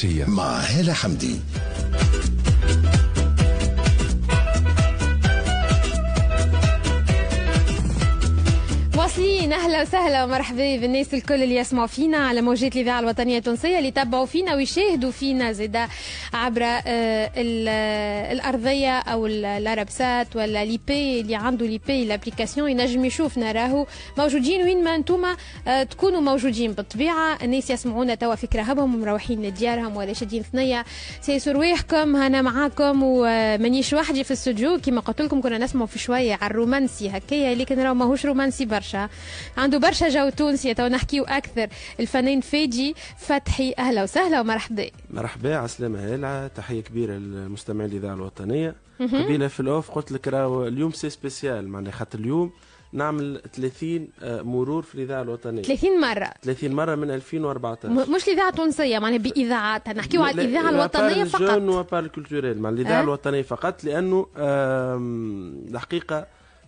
عشية مع هالة حمدي. واصلين. أهلا وسهلا ومرحبا بالناس الكل اللي يسمعوا فينا على موجات الإذاعة الوطنية التونسية اللي يتبعوا فينا ويشاهدوا فينا زادا عبر آه، ال- الأرضية أو الارابسات ولا لي بي اللي عنده لي بي ال application. ينجم يشوفنا راهو موجودين وين ما أنتم تكونوا موجودين بالطبيعة. الناس يسمعونا توا في كراهبهم ومروحين لديارهم ولا شادين ثنية. سيسوا رواحكم أنا معاكم. ومانيش وحدي في الاستوديو كما قلت لكم كنا نسمعوا في شوية على الرومانسي هكايا لكن راهو ماهوش رومانسي برشا. عنده برشا جو تونسي تو نحكيو أكثر. الفنان فادي فتحي أهلا وسهلا ومرحبا. مرحبا عسلامة هلا تحية كبيرة للمستمعين الإذاعة الوطنية. قبيلة في l'off قلت لك راهو اليوم c'est spécial معناها خاطر اليوم نعمل 30 آه، مرور في الإذاعة الوطنية. 30 مرة. 30 مرة من 2014 م- مش الإذاعة التونسية معناها باذاعاتها نحكيو على الإذاعة الوطنية فقط. فقط و par culturel مع الإذاعة أه؟ الوطنية فقط لأنه آم، الحقيقة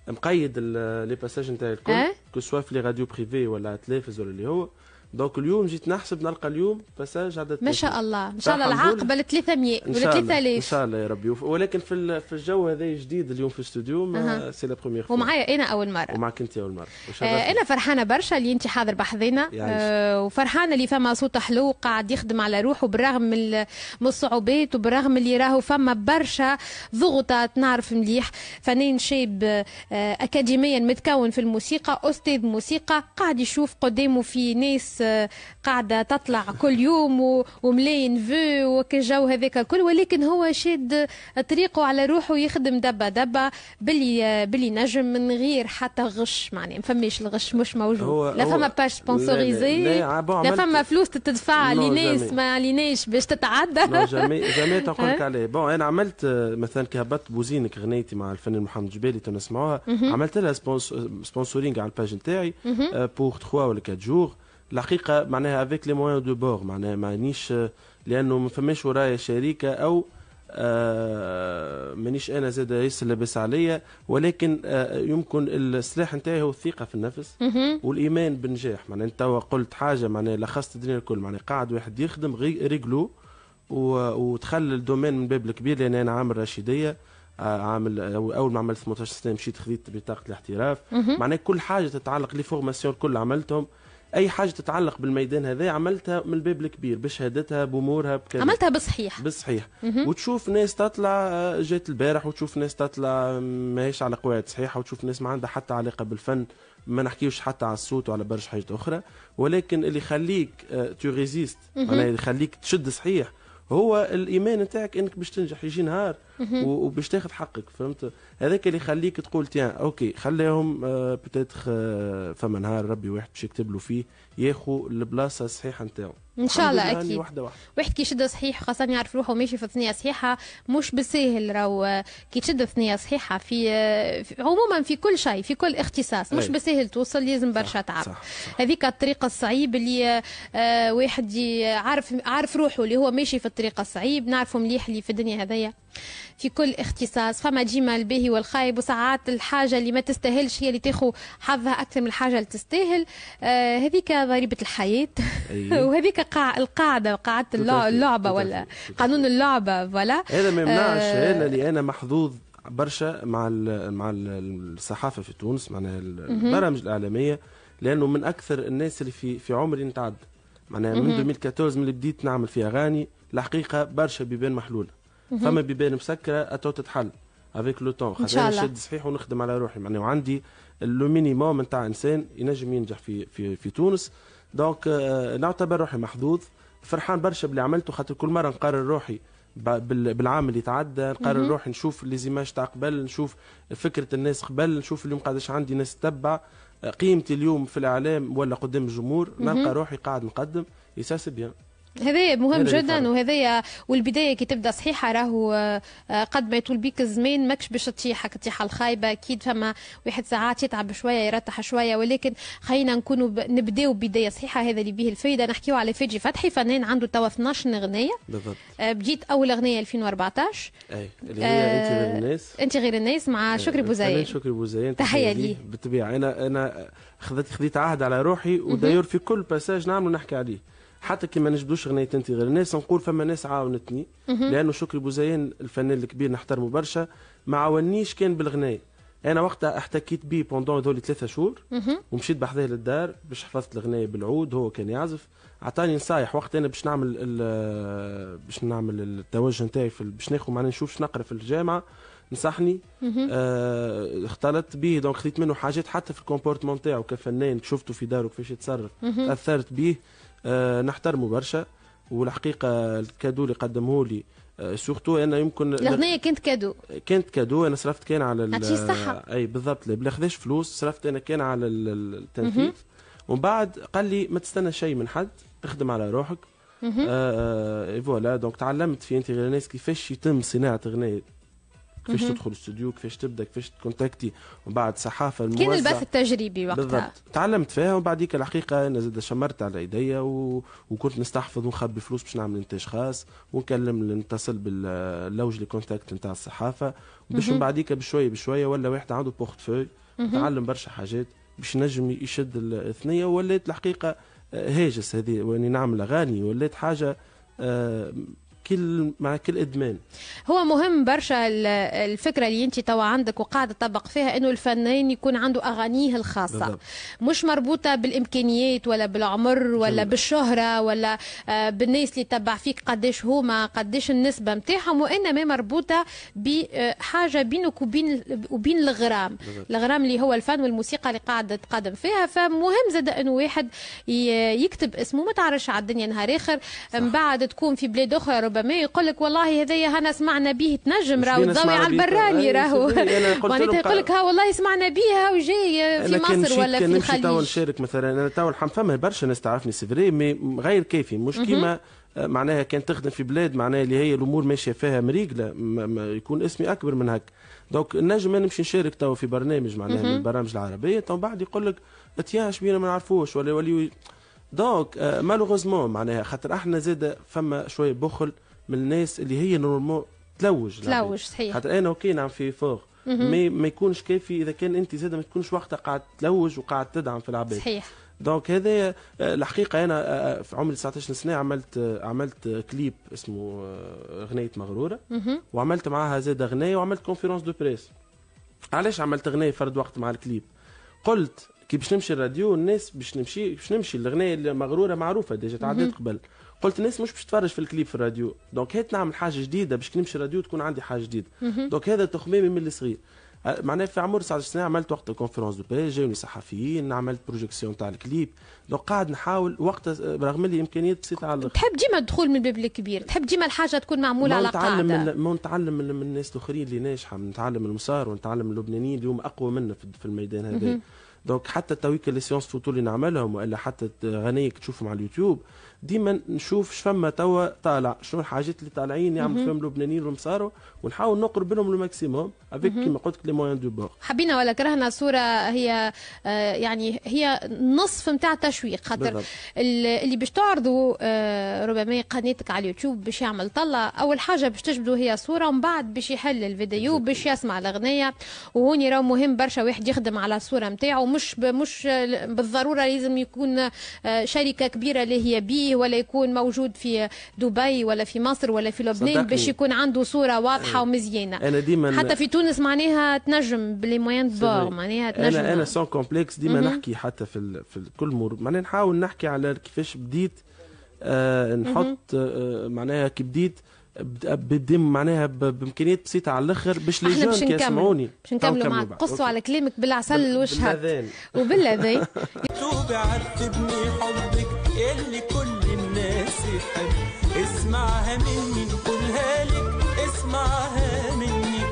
مقيد لي passage نتاعي الكل أه؟ que ce soit في les radios privées ولا تلفز ولا اللي هو. donc اليوم جيت نحسب نلقى اليوم passage عدد ما شاء 30. الله ان شاء الله. العاقبة ل 300 إن ولا شاء الله إن 3000 شاء الله يا ربي ولكن في في الجو هذا جديد اليوم في الاستوديو c'est la première fois ومعايا أنا أول مرة ومعك أنت أول مرة آه،. أنا فرحانة برشا اللي أنت حاضر بحذنا يعيش. آه، وفرحانة اللي فما صوت حلو قاعد يخدم على روحه بالرغم من ال- من الصعوبات وبالرغم اللي راهو فما برشا ضغوطات نعرف مليح فنان شاب آه، اكاديميا متكون في الموسيقى أستاذ موسيقى قاعد يشوف قدامه في ناس قاعدة تطلع كل يوم وملاين فو وكالجو هذاك الكل ولكن هو شاد طريقه على روحه يخدم دبه دبه باللي باللي نجم من غير حتى غش معناها ما فماش الغش مش موجود. لا فما لا- sponsorisé لا- فما فلوس تدفع لناس. ما عليناش باش تتعدى. jamais jamais تنقول؟ عليه. bon أنا عملت مثلا كي هبطت بوزينك غنيتي مع الفنان محمد جبالي تو نسمعوها عملت لها spons- sponsoring على ال page نتاعي pour 3 ولا 4 jours الحقيقة معناها avec les moyens de bord معناها مانيش آه، لأنه ما فماش ورايا شريكة أو آه مانيش أنا زاد ياسر لاباس عليا ولكن آه يمكن السلاح نتاعي هو الثقة في النفس والإيمان بالنجاح. معناها أنت قلت حاجة معناها لخصت الدنيا الكل معناها قاعد واحد يخدم غي- رجلو و- ودخل ال domaine من باب الكبير لأن أنا عامل رشيدية آه، عامل أو- أول ما عملت 18 سنه مشيت خذيت بطاقة الاحتراف. معناها كل حاجة تتعلق les formations الكل عملتهم. أي حاجة تتعلق بالميدان هذا عملتها من الباب الكبير بشهادتها بامورها بكذا. عملتها بصحيح. بالصحيح وتشوف ناس تطلع آه، جات البارح وتشوف ناس تطلع ماهيش على قواعد صحيحة وتشوف ناس ما عندها حتى علاقة بالفن ما نحكيوش حتى على الصوت وعلى برشا حاجات أخرى. ولكن اللي يخليك tu résistes معناها اللي يخليك تشد صحيح هو الإيمان نتاعك إنك باش تنجح يجي نهار وباش تاخذ حقك فهمت؟ هذاك اللي يخليك تقول tiens okay خليهم آه peut-être آه فما نهار ربي واحد باش يكتب له فيه ياخذ البلاصة الصحيحة نتاعو. إن شاء الله أكيد. واحدة واحدة. واحد كي يشد صحيح خاصة يعرف روحه ماشي في ثنية صحيحة مش بالساهل راهو كي تشد ثنية صحيحة في, في عموما في كل شيء في كل اختصاص مش. بالساهل توصل لازم برشا تعب. هذيك الطريقة الصعيب اللي آه، واحد عارف عارف روحه اللي هو ماشي في الطريقة الصعيب نعرفه مليح اللي في الدنيا هذيا في كل اختصاص. فما ديما الباهي والخايب وساعات الحاجة اللي ما تستاهلش هي اللي تاخذ حظها أكثر من الحاجة اللي تستاهل. آه، هذيك ضريبة الحياة. أي. وهذيك قاع القاعدة قاعدة Tout à اللع- fait, اللعبة tout à ولا قانون اللعبة فوالا. هذا ما يمنعش. آه، هذا اللي أنا محظوظ برشا مع ال مع ال الصحافة في تونس معناها البرامج الإعلامية. لأنه من أكثر الناس اللي في في عمري نتعدى معناها من 2014 من اللي بديت نعمل في اغاني الحقيقة برشا بيبان محلوله فما بيبان مسكرة أتو تتحل. avec le temps الله. نشد صحيح ونخدم على روحي. معناها وعندي le minimum نتاع إنسان ينجم ينجح في في في تونس. donc آه، نعتبر روحي محظوظ. فرحان برشا باللي عملته خاطر كل مرة نقارن روحي بالعام اللي تعدى نقارن روحي نشوف les images تاع قبل نشوف فكرة الناس قبل نشوف اليوم قداش عندي ناس تتبع. قيمتي اليوم في الإعلام ولا قدام الجمهور. نلقى روحي قاعد نقدم ça se passe bien هذا مهم جدا وهذا والبداية كي تبدأ صحيحة راهو آه، قد ما يطول بيك الزمان ماكش باش تطيح الطيحه الخايبة. أكيد فما واحد ساعات يتعب شوية يرتاح شوية ولكن خلينا نكونوا ب... نبدأو بدايه صحيحة. هذا اللي به الفايدة. نحكيو على فادي فتحي فنان عنده توا 12 أغنية. بالضبط. آه، بديت أول أغنية 2014 أي اللي هي أنت غير الناس. أنت غير الناس مع شكري بوزاين شكري بوزاين تحية ليه بالطبيعة أنا أنا خذيت خذيت عهد على روحي وداير في كل passage نعمل نحكي عليه. حتى كي ما نجبدوش غنية انت غير. الناس نقول فما ناس عاونتني لأنه شكري بوزين الفنان الكبير نحترمه برشا ما عاونيش كان بالغناية. أنا وقتها احتكيت بيه pendant هذول ثلاثة شهور ومشيت بحذاه للدار باش حفظت الغناية بالعود هو كان يعزف. عطاني نصايح وقت أنا باش نعمل باش نعمل التوجه نتاعي باش ناخذ معناها نشوف نقرأ في الجامعة نصحني. آه اختلطت به donc خذيت منه حاجات حتى في ال comportement تاعو كفنان شفته في داره كيفاش يتصرف. تاثرت به نحترمه برشا والحقيقة ال cadeau اللي قدمه لي آه surtout أنا يمكن الأغنية كانت cadeau. كانت كادو أنا صرفت كان على أي بالضبط بلا خذاش فلوس صرفت أنا كان على التنفيذ. ومن بعد قال لي ما تستنى شيء من حد اخدم على روحك. آه آه voilà donc تعلمت في انت غير الناس كيفاش يتم صناعة أغنية كيفاش تدخل الاستوديو كيفاش تبدأ كيفاش t contacter ومن بعد صحافه الموزع كان البث التجريبي وقتها. بالضبط. تعلمت فيها وبعديك الحقيقة أنا زاد شمرت على ايديا و... وكنت نستحفظ ونخبي فلوس باش نعمل إنتاج خاص ونكلم نتصل باللوج les contacts نتاع الصحافة باش من بعديك بشوية بشوية ولا واحد عنده portefeuille تعلم برشا حاجات باش نجم يشد الثنية ولات الحقيقة هاجس هذه وإني نعمل أغاني ولات حاجة آه، كل مع كل إدمان هو مهم برشا الفكرة اللي أنت توا عندك وقاعد تطبق فيها إنه الفنان يكون عنده أغانيه الخاصة بالضبط. مش مربوطة بالإمكانيات ولا بالعمر ولا جميل. بالشهرة ولا آه، بالناس اللي تبع فيك قداش هما قداش النسبة نتاعهم وإنما مربوطة بحاجه بينك وبين وبين الغرام بالضبط. الغرام اللي هو الفن والموسيقى اللي قاعد تقدم فيها فمهم زاد انه واحد يكتب اسمه ما تعرفش على الدنيا نهار آخر من بعد تكون في بلاد أخرى ربما يقول لك والله هذايا هنا سمعنا به تنجم راهو تضوي على البراني راهو. معناتها يقول لك ها والله سمعنا بها وجاي في مصر ولا في الخليج. تو نشارك مثلا. أنا تو الحمد فما برشا ناس تعرفني c'est mais غير كافي مش كيما آه، معناها كان تخدم في بلاد معناها اللي هي الأمور ماشية فيها مريقله ما يكون اسمي أكبر من هك donc النجم نمشي نشارك تو في برنامج معناها من البرامج العربية. تو بعد يقول لك تيا بينا ما نعرفوش ولا ولي donc malheureusement معناها خاطر إحنا زاد فما شوية بخل من الناس اللي هي normal تلوج تلوج صحيح. خاطر أنا OK نعم في فوق. مي ما يكونش كافي إذا كان أنت زاد ما تكونش وقتها قاعد تلوج وقاعد تدعم في العباد صحيح. donc هذا آه، الحقيقة أنا آه، آه، في عمري 19 سنة عملت عملت كليب اسمه اغنيه مغرورة. وعملت معاها زاد اغنيه وعملت conférence de presse علاش عملت اغنيه فرد وقت مع الكليب قلت كي باش نمشي الراديو الناس باش نمشي باش نمشي الأغنية المغروره معروفة déjà تعديت قبل قلت الناس مش باش تتفرج في الكليب في الراديو. donc هات نعمل حاجة جديدة باش نمشي الراديو تكون عندي حاجة جديدة. donc هذا تخمامي من الصغير معناها في عمر 19 سنه عملت وقت ال conférence de presse جاوني صحفيين عملت projection تاع الكليب. donc قاعد نحاول وقت رغم اللي امكانيات بسيطة على تحب ديما الدخول من الباب الكبير تحب ديما الحاجة تكون معمولة على قاعدة. من ما نتعلم من, من الناس الآخرين اللي ناجحة. نتعلم من المسار ونتعلم من اللبنانيين اللي هم أقوى منا في الميدان هذا donc حتى تويكا les séances photo اللي نعملهم وإلا حتى غنيك تشوفهم على اليوتيوب ديما نشوف شفما توا طالع شنو الحاجات اللي طالعين يعملوا فيهم اللبنانيين والمصاروا ونحاول نقرب لهم ال maximum avec كيما قلت لك les moyens du bord حبينا ولا كرهنا صورة هي آه يعني هي نصف نتاع تشويق خاطر اللي باش تعرضوا آه ربما قناتك على اليوتيوب باش يعمل طلة أول حاجة باش تجبدوا هي صورة ومن بعد باش يحل الفيديو باش يسمع الأغنية وهوني راه مهم برشا واحد يخدم على الصورة نتاعو مش مش بالضرورة لازم يكون آه شركة كبيرة اللي هي بيه ولا يكون موجود في دبي ولا في مصر ولا في لبنان باش يكون عنده صورة واضحة إيه. ومزيانة. أنا ديما حتى في تونس معناها تنجم ب les moyens du bord معناها تنجم. أنا أنا sans complexe ديما نحكي حتى في في كل مور معناها نحاول نحكي على كيفاش بديت آه نحط آه معناها كي بديت بدي معناها بإمكانيات بسيطة على الأخر باش les jeunes يسمعوني باش نكملوا معك قصوا على كلامك بالعسل وشهد. وبالأذان. توبي عذبني حبك اللي نفسي اسمعها مني قولها لك اسمعها مني.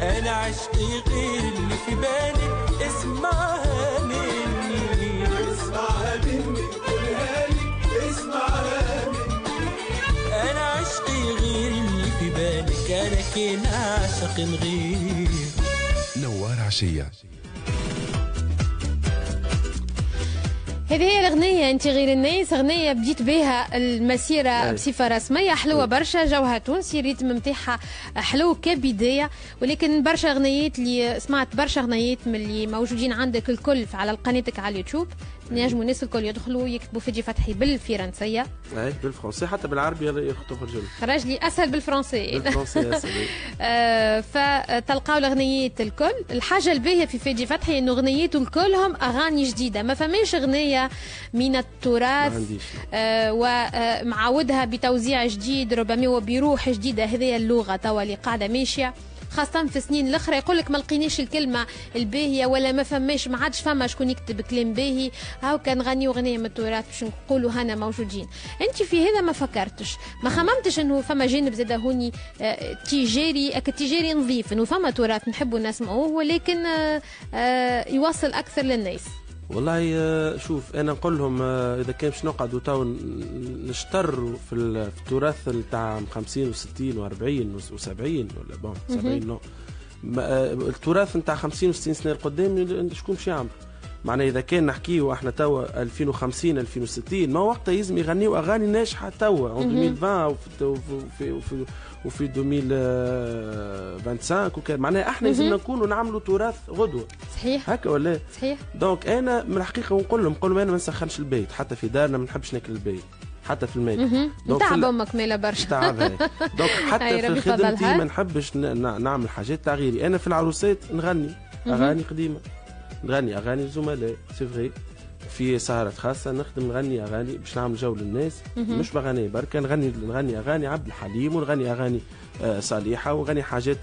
أنا عشقي غير اللي في بالك اسمعها مني. اسمعها مني قولها لك اسمعها مني. أنا عشقي غير اللي في بالك أنا كان عاشق غير نوار عشية. هذه هي الأغنية أنت غير الناس أغنية بديت بها المسيرة أي. بصفة رسمية حلوة برشا جوها تونسي الريتم نتاعها حلو كبداية ولكن برشا أغنيات اللي سمعت برشا أغنيات من اللي موجودين عندك الكل على قناتك على اليوتيوب نجموا الناس الكل يدخلوا يكتبوا فيجي فتحي بالفرنسية. أي بالفرنسي حتى بالعربي يخطف الرجل خرج لي أسهل بالفرنسي. بالفرنسي أسهل. آه، فتلقاو الأغنيات الكل. الحاجة الباهية في فادي فتحي إنه اغنياته الكلهم أغاني جديدة. ما فماش أغنية من ما التراث عنديش. آه، ومعودها بتوزيع جديد ربما وبروح جديدة. هذه اللغة توا اللي قاعدة ماشية. خاصة في السنين الأخرى. يقول لك ما لقيناش الكلمة الباهية ولا ما فماش ما عادش فما شكون يكتب كلام باهي. هاو كان غني أغنية من التراث باش نقولوا هنا موجودين. أنت في هذا ما فكرتش. ما خممتش أنه فما جانب زاد هوني آه، تجاري تجاري نظيف أنه فما تراث نحبوا نسمعوه ولكن آه، آه، يوصل أكثر للناس. والله آه، شوف أنا نقول لهم آه، إذا كان باش نقعدوا تو نشتروا في ال- في التراث نتاع 50 و60 و40 و70 ولا bon 70 non. آه، التراث نتاع 50 و60 سنة القدام شكون باش يعمل؟ معناها إذا كان نحكيو إحنا توا 2050 2060 ما وقتها يلزم يغنيو أغاني ناجحة توا en 2020 وفي وفي وفي, وفي 2025 وكان معناها إحنا لازمنا نكونوا نعملوا تراث غدوة. صحيح. هكا ولا؟ صحيح. donc أنا من الحقيقة نقول لهم نقول لهم أنا ما نسخنش البايت حتى في دارنا ما نحبش ناكل البايت حتى في الميت donc نتاع في ال- أمك ميلا برشا. تعب. donc حتى في خدمتي. ما نحبش نعمل حاجات تاع غيري. أنا في العروسات نغني أغاني قديمة. نغني أغاني الزملاء c'est vrai في سهرات خاصة نخدم نغني أغاني باش نعمل جو للناس. مش بغني بركة نغني نغني أغاني عبد الحليم ونغني أغاني آه، صالحة ونغني حاجات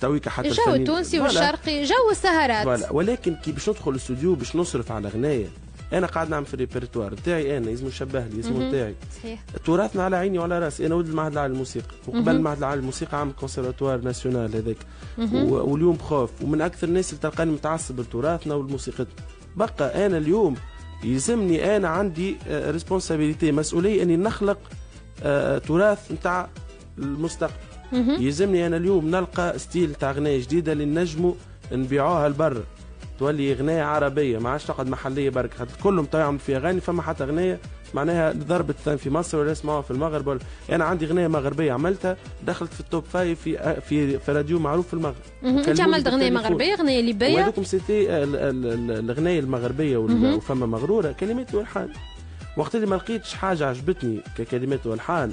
تويكا حتى الجو. التونسي. والشرقي جو السهرات. ولكن كي باش ندخل الاستوديو باش نصرف على غناية أنا قاعد نعمل في الريبرتوار نتاعي أنا لازم يشبه لي اسمه نتاعي تراثنا على عيني وعلى رأسي. أنا ولد المعهد العالي للموسيقى وقبل المعهد العالي للموسيقى عامل conservatoire national هذاك. واليوم prof ومن أكثر الناس اللي تلقاني متعصب لتراثنا ولموسيقتنا. بقى أنا اليوم يلزمني أنا عندي responsabilité مسؤولية أني نخلق آه، تراث نتاع المستقبل. يلزمني أنا اليوم نلقى style تاع غناية جديدة اللي نجموا نبيعوها لبرا. تولي غنايه عربية ما عادش تقعد محلية برك. خاطر كلهم يعملوا فيها أغاني فما حتى غنايه معناها ضربت في مصر ولا يسمعوها في المغرب ولا. أنا عندي غنايه مغربية عملتها دخلت في ال top five في في, في راديو معروف في المغرب. أنت عملت أغنية. مغربية أغنية ليبية؟ وهذوكم c'était ال- ال- ال- الأغنية المغربية وفما مغرورة كلمات والحان. وقت اللي ما لقيتش حاجة عجبتني ككلمات والحان.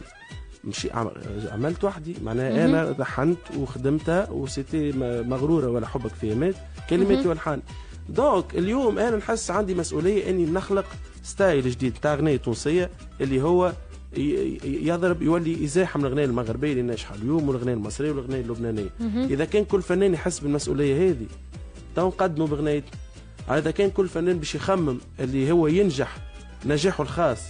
مشي عم- عملت وحدي. معناها أنا لحنت وخدمتها و c'était مغرورة ولا حبك في مات كلماتي والحان donc اليوم أنا نحس عندي مسؤولية إني نخلق style جديد تاع اغنيه تونسية اللي هو يضرب يولي يزاحم الأغنية المغربية اللي ناجحة اليوم والأغنية المصرية والأغنية اللبنانية. إذا كان كل فنان يحس بالمسؤولية هذه تو نقدموا بغنايتنا إذا كان كل فنان باش يخمم اللي هو ينجح نجاحه الخاص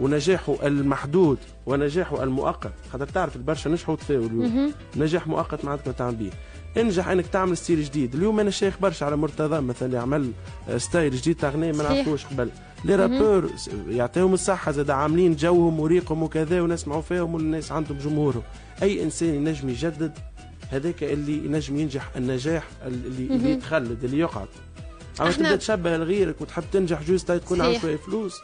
ونجاحه المحدود ونجاحه المؤقت. خاطر تعرف البرشا نجحوا وطفاو اليوم. نجاح مؤقت ما عندك ما تعمل بيه انجح انك تعمل style جديد. اليوم أنا شيخ برشا على مرتضى مثلا يعمل آه، style جديد تاع ما. نعرفوش قبل. les rappeurs يعطيهم الصحة زاد عاملين جوهم وريقهم وكذا ونسمعوا فيهم والناس عندهم جمهورهم. أي إنسان ينجم يجدد هذاك اللي ينجم ينجح النجاح اللي, اللي يتخلد اللي يقعد. اما تبدأ تشبه لغيرك وتحب تنجح juste تا تكون. عامل شوية فلوس.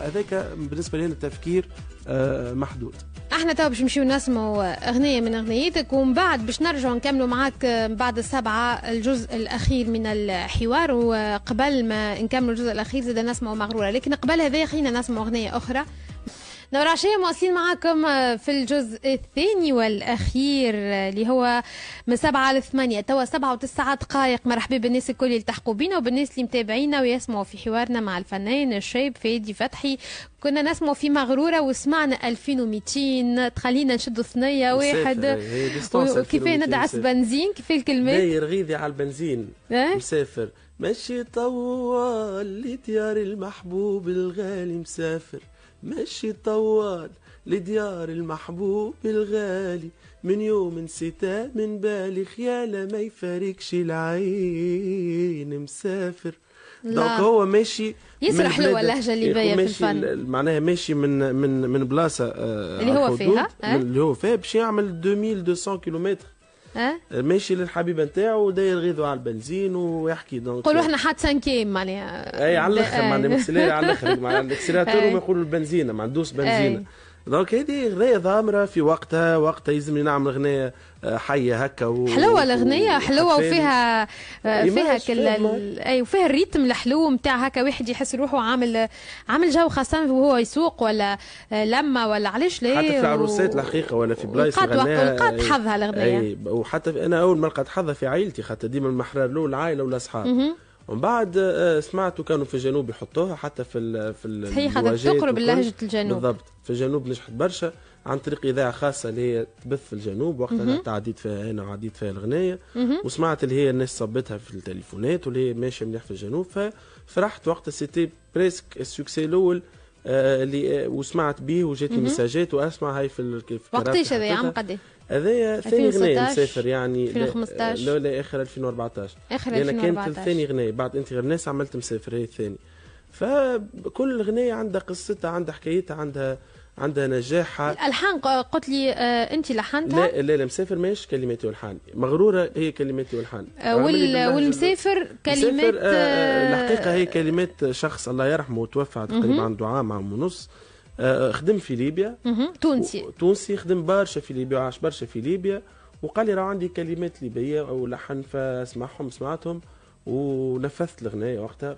هذاك بالنسبة لي تفكير آه، محدود. إحنا تو باش نمشيو نسمعوا أغنية من أغنيتك ومن بعد باش نرجعوا نكملوا معاك بعد السبعة الجزء الأخير من الحوار. وقبل ما نكملوا الجزء الأخير زاد نسمعوا مغرورة لكن قبل هذا خلينا نسمعوا أغنية أخرى. نور عشية مواصلين معكم في الجزء الثاني والأخير اللي هو من سبعة لثمانية توا سبعة وتسعة دقائق. مرحبا بالناس الكل اللي التحقوا بينا وبالناس اللي متابعينا ويسمعوا في حوارنا مع الفنان الشاب فادي فتحي. كنا نسمعوا في مغرورة وسمعنا 2200 تخلينا نشدوا ثنية واحد. 2200 ندعس. بنزين؟ كيفاه الكلمات؟ داير غيظي على البنزين. إيه؟ مسافر. ماشي طوال لديار المحبوب الغالي مسافر. ماشي طوال لديار المحبوب الغالي من يوم نسيتها من بالي خيالة ما يفارقش العين مسافر donc. هو ماشي ياسر من حلوة بلاد- اللهجة الليبية في الفن. ال- معناها ماشي من من من بلاصة آه، اللي هو فيها،؟ اللي هو فيها باش يعمل 2200 كيلومتر ها ماشي للحبيبة نتاعو داير غيظه على البنزين ويحكي donc قولوا إحنا حاط cinquième معناها أي على الأخر. معناها على الأخر مع ال accélérateur أي. وما يقولوا البنزينة ما عندوش بنزينة. donc هذه غنية ضامرة في وقتها وقتها يلزمني نعمل غنية حية هكا و... حلوة الاغنيه حلوة وحفالي. وفيها آه، فيها كل أي وفيها ال rythme الحلو نتاع هكا واحد يحس روحه عامل عامل جو خاصة وهو يسوق ولا آه، لما ولا علاش ليه حتى في و- العروسات الحقيقة ولا في بلايص الغناء ولقات حظها الأغنية. أي وحتى في أنا أول ما لقيت حظها في عائلتي خاطر ديما المحرار له العائلة والأصحاب. ومن بعد آه، سمعتوا كانوا في الجنوب يحطوها حتى في ال في ال- صحيح، خاطر اللهجات تقرب. لهجة الجنوب. بالضبط. في الجنوب نجحت برشا عن طريق إذاعة خاصة اللي هي تبث في الجنوب وقتها تعديت فيها أنا وعديت فيها الأغنية. وسمعت اللي هي الناس صبتها في التليفونات واللي هي ماشية مليح في الجنوب. ففرحت وقتها c'était presque ال succès الأول اللي آه، وسمعت به وجاتني مساجات وأسمع هاي في ال- في وقتاش هذا يا عم حطيتها. قدي؟ هذايا ثاني 2016 مسافر يعني لا- 2015. لا لا آخر 2014 آخر لأن كانت 2014 الثاني غنية بعد انت غير ناس عملت مسافر هي الثاني. فكل غنية عندها قصتها عندها حكايتها عندها عندها نجاحها. الألحان قلت لي آه، انت لحنتها؟ لا لا لا مسافر ماهيش كلماتي والحان. مغرورة هي كلماتي والحان. آه، وال والمسافر كلمات مسافر، آه، آه، الحقيقة هي كلمات شخص الله يرحمه توفى تقريبا عنده عام عام ونص. آه، خدم في ليبيا. تونسي. تونسي خدم برشا في ليبيا وعاش برشا في ليبيا. وقال لي راه عندي كلمات ليبية ولحن فاسمعهم سمعتهم. ونفذت الأغنية وقتها.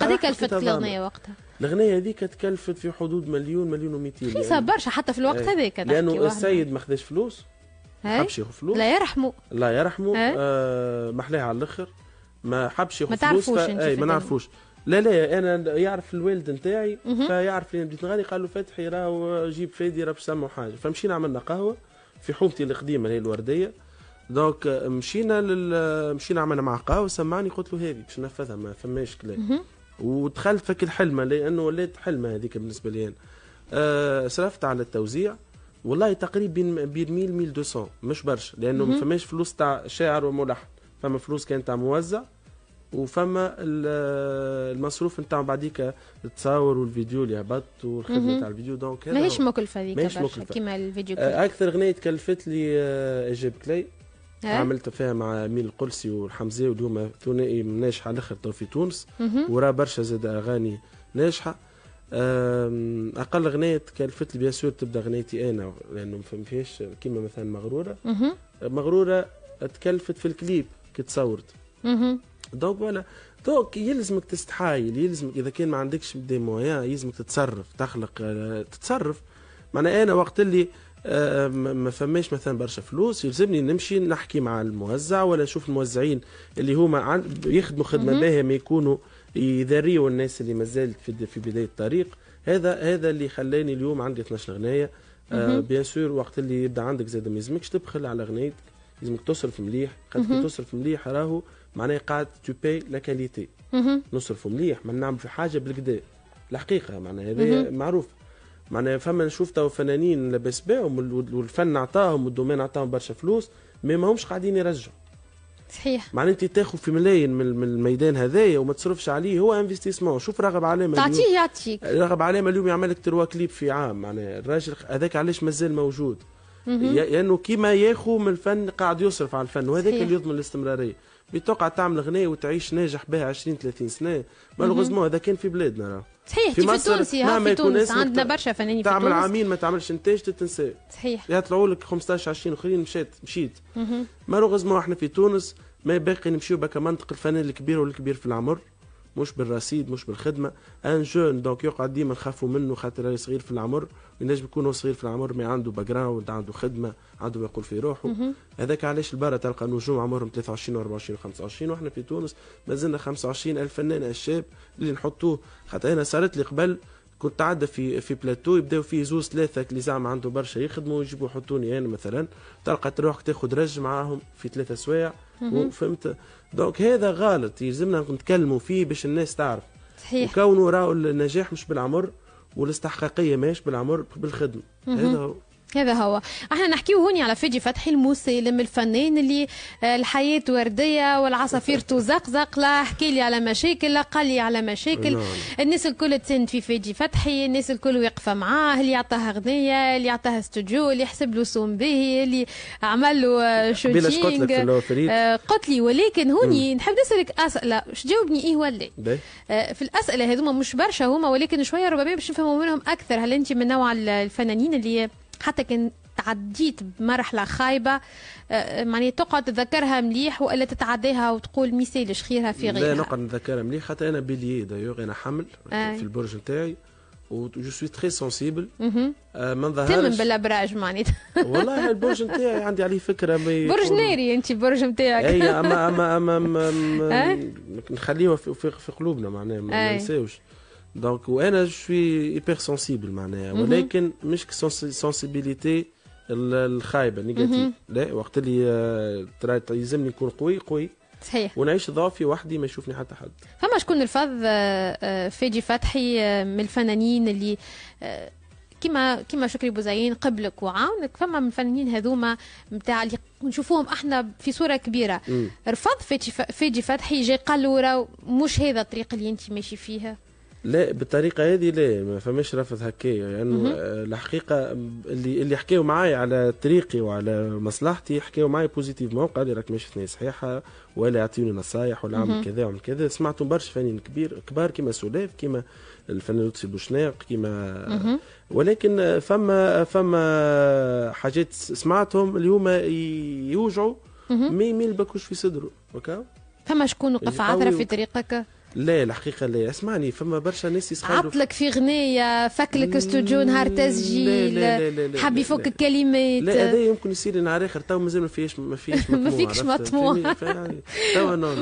قد كلفت الأغنية وقتها. الأغنية هذيك تكلفت في حدود مليون مليون و200 رخيصه برشا حتى في الوقت هذاك نحكي لأنه. السيد ما خداش فلوس هاي؟ حبش ياخذ فلوس. لا يرحمه. الله يرحمه. إيه؟ آه محلاها على الآخر. ما حبش ياخذ ما فلوس تعرفوش ف- أنت اي في ما. نعرفوش. لا لا أنا يعرف الوالد نتاعي فيعرف لي بديت نغني قال له فتحي راهو جيب فادي راه باش سموا حاجة. فمشينا عملنا قهوة في حومتي القديمة اللي هي الوردية. donc مشينا لل مشينا عملنا معاه قهوة سمعني قلت له هذه باش ننفذها ما فماش كلام. ودخلت فك الحلمة لأنه ولات حلمة هذيك بالنسبة لي أنا. آه صرفت على التوزيع. والله تقريبا بين بين 1000 1200 مش برشا لأنه ما فماش فلوس تاع شاعر وملحن. فما فلوس كانت تاع موزع. وفما ال- المصروف نتاع بعديك التصاور والفيديو اللي هبط والخدمة تاع الفيديو donc هذا ماهيش. مكلفه هذيك ماهيش مكلفة. كيما الفيديو كليب آه، أكثر أغنية تكلفت لي آه، أجيب كلي ها؟ عملت فيها مع امين القلسي والحمزة واللي هما ثنائي ناجحة على الأخر تو في تونس وراه برشا زاد أغاني ناجحة أقل أغنية تكلفت لي bien sûr تبدأ أغنيتي أنا لأنه ما فهمتهاش كيما مثلا مغرورة. مغرورة تكلفت في الكليب كي تصورت. donc ولا؟ donc يلزمك تستحايل يلزمك إذا كان ما عندكش des moyens يلزمك تتصرف تخلق تتصرف. معناها أنا وقت اللي آه، ما ما فماش مثلا برشا فلوس يلزمني نمشي نحكي مع الموزع ولا نشوف الموزعين اللي هما يخدموا خدمة باهية ما يكونوا يذريوا الناس اللي مازالت في في بداية الطريق. هذا هذا اللي خلاني اليوم عندي 12 اغنيه آه bien sûr وقت اللي يبدأ عندك زاد ما يلزمكش تبخل على اغنيتك لازمك تصرف مليح. خاطر كي تصرف مليح راهو معناها قاعد tu payes la qualité مهم. نصرف مليح ما نعمل في حاجة بالقدا الحقيقة معناها هذا معروف. معناها فما نشوف تو فنانين لاباس بهم وال- والفن عطاهم وال domaine عطاهم برشا فلوس mais ما همش قاعدين يرجعوا. صحيح. معناها انت تاخذ في ملايين من الميدان هذايا وما تصرفش عليه هو investissement شوف راغب علامه تعطيه يعطيك. راغب علامه اليوم يعمل لك trois clips في عام. معناها الراجل هذاك علاش مازال موجود. لأنه كيما ياخو من الفن قاعد يصرف على الفن وهذاك. اللي يضمن الاستمرارية. بتقعد تعمل اغنيه وتعيش ناجح بها 20 30 سنة. malheureusement هذا كان في بلادنا راه. صحيح في مصر تونسي؟ في يكون تونس عندنا برشا فنانين في تعمل تونس. عامين ما تعملش انتاج تتنساه صحيح. يطلعوا لك 15 20 اخرين مشيت مشيت. malheureusement إحنا في تونس ما باقي نمشيو بمنطق الفنان الكبير والكبير في العمر. مش بالرصيد مش بالخدمة. un jeune donc يقعد ديما نخافوا منه خاطر راهي صغير في العمر. ينجم يكون هو صغير في العمر ما عنده background عنده خدمة عنده ما يقول في روحه. هذاك علاش البرا تلقى نجوم عمرهم 23 و24 و25 وإحنا في تونس مازلنا 25 ألف فنان الشاب اللي نحطوه. خاطر أنا صارت لي قبل كنت تعدى في في بلاتو يبداو فيه زوز ثلاثة اللي زعما عنده برشا يخدموا يجيبوا يحطوني أنا مثلا. تلقى تروح تاخذ رج معاهم في ثلاثة سوايع. وفهمت donc هذا غلط يلزمنا نتكلموا فيه باش الناس تعرف. صحيح. وكونه راهو النجاح مش بالعمر والاستحقاقية ماهيش بالعمر بالخدمة. هذا هو. هذا هو. إحنا نحكيو هوني على فيجي فتحي المسالم الفنان اللي آه، الحياة وردية والعصافير تزقزق. لا حكي لي على مشاكل لا قال لي على مشاكل. نعم. الناس الكل تسند في فيجي فتحي الناس الكل واقفة معاه اللي يعطاها غنية اللي يعطاها استوديو اللي يحسب له سوم باهي اللي عمل له آه، shooting آه، قلت لي ولكن هوني نحب نسألك أسئلة. باش تجاوبني إيه ولا في الأسئلة هذوما مش برشا هما ولكن شوية ربما باش نفهموا منهم أكثر. هل أنت من نوع الفنانين اللي حتى كان تعديت بمرحلة خايبة آه، معني تقعد تذكرها مليح وإلا تتعداها وتقول ميسالش خيرها في لا غيرها نقعد نذكرها مليح خاطر أنا بليي دايوغ أنا حمل آه. في البرج نتاعي و je suis très sensible. ما تمن نظهرش بالأبراج معناتها والله البرج نتاعي عندي عليه فكرة ما برج ناري انت برج نتاعك أي أما أما أما, أما, آه. أما نخليها في, في, قلوبنا معناها. ما ننساوش donc وأنا شوي hyper sensible معناها ولكن مش sensibilité الخايبه négative لا وقت اللي يلزمني نكون قوي قوي صحيح ونعيش ضعفي وحدي ما يشوفني حتى حد فما شكون آه، فادي فتحي من الفنانين اللي كما كما شكري بوزعين قبلك وعاونك فما من الفنانين هذوما نتاع اللي نشوفوهم إحنا في صوره كبيره مم. رفض فادي فتحي جاي قال له مش هذا الطريق اللي انت ماشي فيها لا بالطريقة هذه لا ما فماش رفض هكايا. لأنه يعني الحقيقة اللي اللي حكاو معايا على طريقي وعلى مصلحتي حكاو معايا positivement قال لي راك ماشي ثنية صحيحة ولا يعطيوني نصايح ولا أعمل كذا وأعمل كذا. سمعتهم برشا فنانين كبير كبار كيما سولاف كيما الفنان لطفي بوشناق كيما ولكن فما فما حاجات سمعتهم اللي هما يوجعوا mais ما يلبكوش في صدره فما شكون وقف عثره في طريقك؟ لا الحقيقة لا. اسمعني فما برشا ناس يسخروا عطلك في غنية فكلك استوديو نهار تسجيل حب يفك لا. كلمات. لا هذا يمكن يصير نهار آخر تو مازال ما فيش ما فيش ما فيكش؟ مطموع.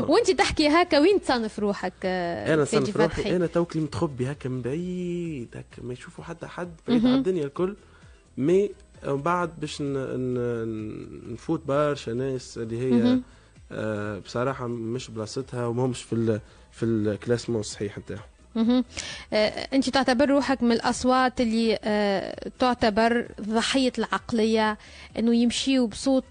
وانت تحكي هكا وين تصنف روحك آه، أنا فادي صنف روحي أنا تو كلي متخبي هكا من بعيد هكا ما يشوفوا حتى حد بعيد على الدنيا الكل. مي ومن بعد باش نفوت برشا ناس اللي هي آه بصراحة مش بلاصتها ومهمش في في الكلاسمون الصحيح نتاعهم انت تعتبر روحك من الأصوات اللي آه، تعتبر ضحية العقلية إنه يمشيوا بصوت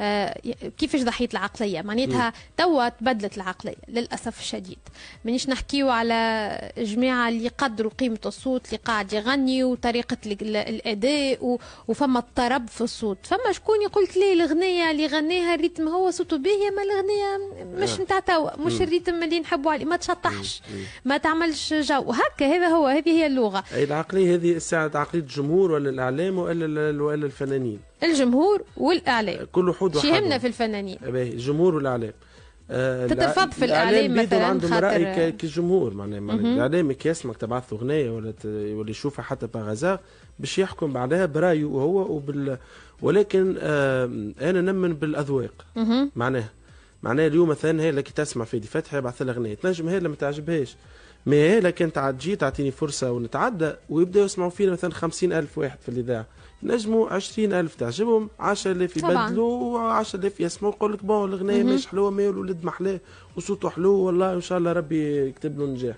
آه، كيفاش ضحية العقلية؟ معناتها توا تبدلت العقلية للأسف الشديد. مانيش نحكيو على جماعة اللي يقدروا قيمة الصوت اللي قاعد يغني وطريقة ال- ال- الأداء وفما الطرب في الصوت. فما شكون يقول لك ليه الأغنية اللي غناها الريتم هو صوته باهي ما الأغنية مش آه. نتاع توا مش الريتم اللي نحبوا عليه. ما تشطحش. ما تعملش جو هكا هذا هو هذه هي اللغة. أي العقلية هذه الساعة عقليه الجمهور ولا الإعلام ولا ولا الفنانين؟ الجمهور والإعلام. كل وحود شي وحدهم. يهمنا في الفنانين. الجمهور والإعلام. آه تتفض في بيدهم مثلاً عندهم خاطر- رأي كجمهور معناها معناها الإعلام كي يسمعك تبعث أغنية ولا ت... ولا يشوفها حتى باغازار باش يحكم بعدها برأيه هو وبال ولكن آه أنا نمن بالأذواق. معناها معناها اليوم مثلا هي كي تسمع فادي فتحي يبعث لها أغنية. تنجم هي ما تعجبهاش. ما هي لكن تعجي تعطيني فرصة ونتعدى ويبداو يسمعوا فينا مثلا خمسين ألف واحد في الإذاعة. نجموا عشرين ألف تعجبهم عشرة ألاف طبعاً. يبدلوا عشرة ألاف يسمعوا يقول لك بون الأغنية مش حلوة ما الولد محلاه وصوته حلو والله إن شاء الله ربي يكتب له نجاح.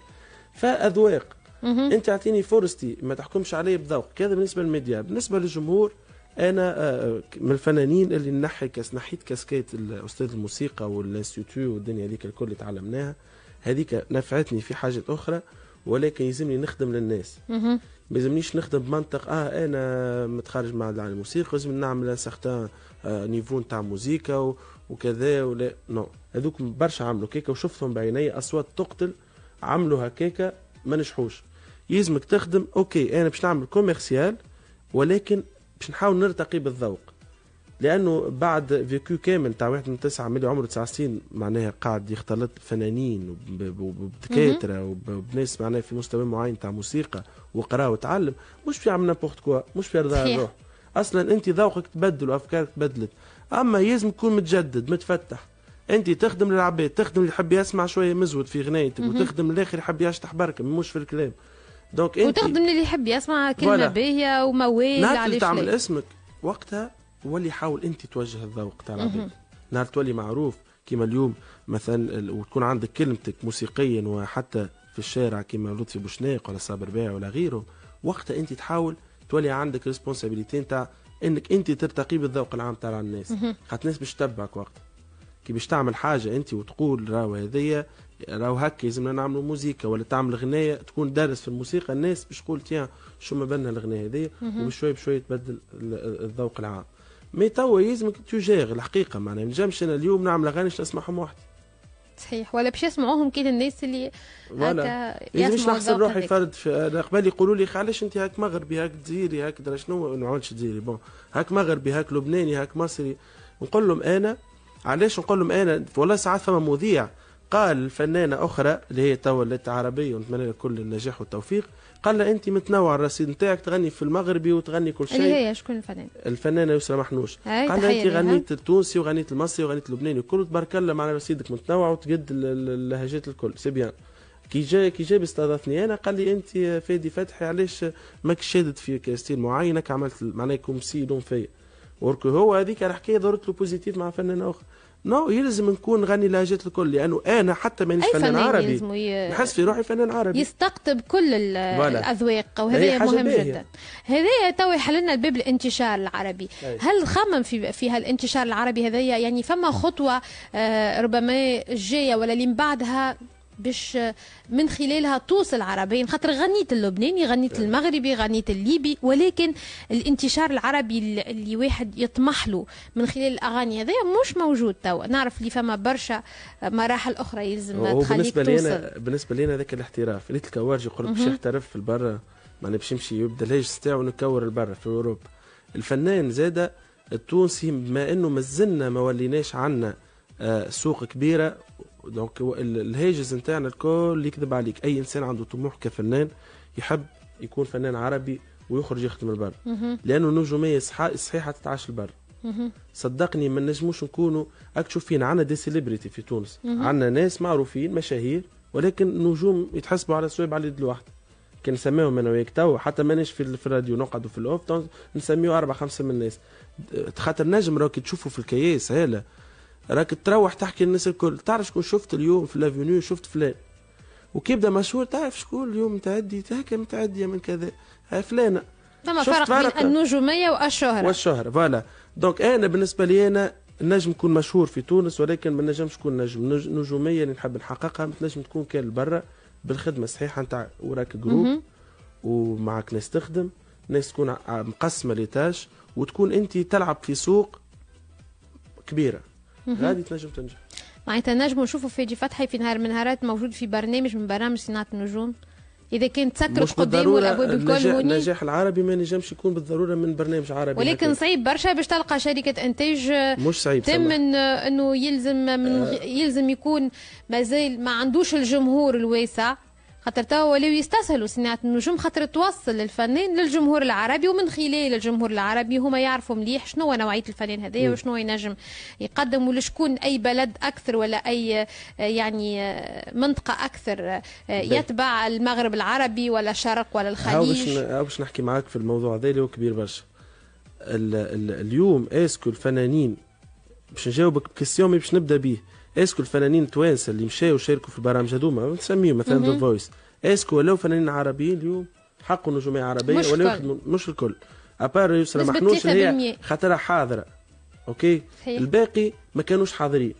فأذواق. أنت أعطيني فرصتي ما تحكمش علي بذوقك هذا بالنسبة للميديا. بالنسبة للجمهور أنا آه، من الفنانين اللي نحي كاس نحيت كاسكيت الأستاذ الموسيقى وال institut والدنيا هذيك الكل اللي تعلمناها. هذيك نفعتني في حاجات أخرى ولكن يلزمني نخدم للناس. ما يلزمنيش نخدم بمنطق آه أنا متخرج مع على الموسيقى لازم نعمل certain آه niveau نتاع و- وكذا ولا non. هذوك برشا عملوا كيكا وشفتهم بعيني أصوات تقتل عملوا هكاكا ما نجحوش. يلزمك تخدم OK أنا باش نعمل commercial ولكن باش نحاول نرتقي بالذوق. لأنه بعد فيكو كامل تاع واحد من تسعة مليون عمره تسع سنين معناها قاعد يختلط فنانين وب- وب- وبدكاترة وب- وبناس معناها في مستوى معين تاع موسيقى وقرا وتعلم مش في عمل n'importe quoi مش في صحيح. الروح أصلا أنت ذوقك تبدل وأفكارك تبدلت أما يلزم تكون متجدد متفتح أنت تخدم للعباد تخدم اللي يحب يسمع شوية مزود في غنايتك وتخدم الآخر يحب يشطح بركة مش في الكلام donc أنت وتخدم للي يحب يسمع كلمة. باهية اللي علاش تعمل. اسمك وقتها ولي حاول أنت توجه الذوق تاع العباد نهار تولي معروف كيما اليوم مثلا وتكون عندك كلمتك موسيقيا وحتى في الشارع كيما لطفي بوشناق ولا صابر باع ولا غيره وقتها أنت تحاول تولي عندك responsabilité نتاع إنك أنت ترتقي بالذوق العام تاع الناس. خاطر الناس باش تتبعك وقت. كي باش تعمل حاجة أنت وتقول راهو هذيا راهو هكا لازمنا نعملوا موزيكا ولا تعمل غنايه تكون دارس في الموسيقى الناس باش تقول tiens شو ما بالنا الغنايه هذيا وبشوي بشوي تبدل ال- الذوق العام. mais توا يلزمك تجاغ الحقيقة معناها. ما نجمش أنا اليوم نعمل أغاني باش نسمعهم وحدي صحيح. ولا باش يسمعوهم كي الناس اللي لازمش يسمعوا نحسن روحي. فرد أنا. قبل يقولوا لي علاش أنت هاك مغربي هاك جزيري هاك شنو ما عادش جزيري. bon. هاك مغربي هاك لبناني هاك مصري. نقول لهم أنا علاش نقول لهم أنا؟ والله ساعات فما مذيع قال فنانه أخرى اللي هي توا عربية ونتمنى لها كل النجاح والتوفيق قال لها أنت متنوع الرصيد نتاعك تغني في المغربي وتغني كل اللي شيء. هي شكون الفنان؟ الفنانة يسرا محنوش. قال لها أنت. غنيت التونسي وغنيت المصري وغنيت اللبناني وكل تبارك الله معناها رصيدك متنوع وتقد ال- ال- اللهجات الكل. c'est bien كي جا كي جا بيستضافني أنا قال لي أنت فادي فتحي علاش ماكش شادد في style معين؟ هكا عملت معناها يكون سيدون فيا وركو هو هذيك الحكاية دارت له positive مع فنان آخر. non يلزم نكون نغني لهجات الكل لأنه أنا حتى مانيش فنان فنان عربي ي- نحس في روحي فنان عربي يستقطب كل. الأذواق وهذا مهم. جدا هذا تو يحل لنا الباب الانتشار العربي أي. هل خمم في في هالانتشار العربي هذايا يعني فما خطوة آه، ربما جاية ولا اللي من بعدها باش من خلالها توصل عربيا خاطر غنيت اللبناني غنيت المغربي غنيت الليبي ولكن الانتشار العربي اللي- واحد يطمح له من خلال الأغاني هذايا مش موجود توا. نعرف اللي فما برشا مراحل أخرى يلزم تخليك بالنسبة توصل. لنا بالنسبة لنا ذاك الاحتراف. اللي الكوارج يقول باش يحترف في البرا معناها باش يمشي يبدأ الهيجس تاعو نكور البرا في أوروبا. الفنان زاد التونسي بما إنه مازلنا ما وليناش عنا آه، سوق كبيرة donc الهاجس نتاعنا الكل يكذب عليك. أي إنسان عنده طموح كفنان يحب يكون فنان عربي ويخرج يخدم البر. لأنه النجوميه صح- صحيحة تتعاش البر. صدقني ما نجموش نكونوا راك تشوف فينا عندنا des célébrités في تونس. عندنا ناس معروفين مشاهير ولكن نجوم يتحسبوا على صوابع اليد الواحده كان نسميهم أنا وياك تو حتى مانيش في الراديو نقعدوا في ال off تو نسميو أربع خمسة من الناس. خاطر نجم راك تشوفوا في الكياس هلا راك تروح تحكي للناس الكل. تعرف شكون شفت اليوم في ال avenue شفت فلان. وكي يبدا مشهور تعرف شكون اليوم متعدي هكا متعدية من كذا. فلانة. فما شفت فرق؟ بين النجوميه والشهره والشهرة voilà. donc أنا بالنسبة لي أنا نجم نكون مشهور في تونس ولكن ما نجمش نكون نجم. نج- نجوميه اللي نحب نحققها ما تنجم تكون كان برا بالخدمة الصحيحة نتاع وراك groupe. ومعك ناس تخدم ناس تكون مقسمة les tâches وتكون أنت تلعب في سوق كبيرة. غادي تنجم تنجح. معناتها نجموا نشوفوا فادي فتحي في نهار من النهارات موجود في برنامج من برامج صناعة النجوم. إذا كانت سكرت مش قدامه الأبواب الكل النجاح, العربي ما نجمش يكون بالضرورة من برنامج عربي ولكن هكذا. صعيب برشا باش تلقى شركة إنتاج آه، مش صعيب تم إنه يلزم من غ- يلزم يكون مازال ما عندوش الجمهور الواسع. خاطر توا ولاو يستسهلوا صناعة النجوم خاطر توصل الفنان للجمهور العربي ومن خلال الجمهور العربي هما يعرفوا مليح شنو هو نوعية الفنان هذايا وشنو ينجم يقدم ولشكون أي بلد أكثر ولا أي آه، يعني آه، منطقة أكثر آه، يتبع المغرب العربي ولا الشرق ولا الخليج. باش نحكي معاك في الموضوع هذا اللي هو كبير برشا. ال ال اليوم أسكو الفنانين باش نجاوبك ب question باش نبدأ به est-ce que الفنانين التوانسة اللي مشاو شاركوا في البرامج هذوما نسميهم مثلا The Voice est-ce que ولاو فنانين عربيين اليوم حقوا نجومية عربية مش ولا الكل. مش الكل à part يسرى نسبة محنوش هي 3%. خاطرها حاضرة OK صحيح. الباقي ما كانوش حاضرين